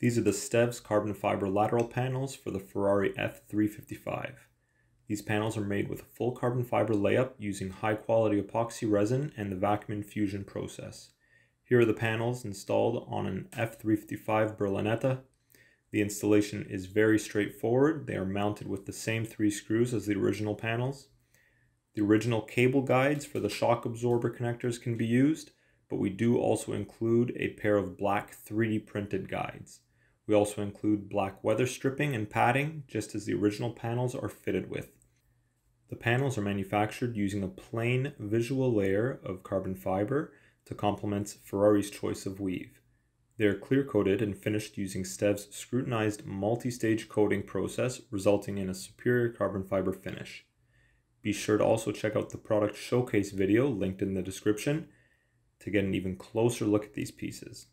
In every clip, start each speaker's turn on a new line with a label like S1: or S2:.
S1: These are the Stevs carbon fiber lateral panels for the Ferrari F355. These panels are made with a full carbon fiber layup using high quality epoxy resin and the vacuum infusion process. Here are the panels installed on an F355 Berlinetta. The installation is very straightforward. They are mounted with the same three screws as the original panels. The original cable guides for the shock absorber connectors can be used, but we do also include a pair of black 3D printed guides. We also include black weather stripping and padding, just as the original panels are fitted with. The panels are manufactured using a plain visual layer of carbon fiber to complement Ferrari's choice of weave. They are clear coated and finished using Stev's scrutinized multi-stage coating process resulting in a superior carbon fiber finish. Be sure to also check out the product showcase video linked in the description to get an even closer look at these pieces.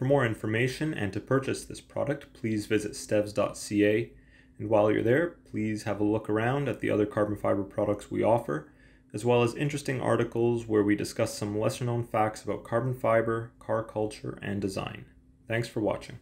S1: For more information and to purchase this product, please visit stevs.ca. And while you're there, please have a look around at the other carbon fiber products we offer, as well as interesting articles where we discuss some lesser known facts about carbon fiber, car culture, and design. Thanks for watching.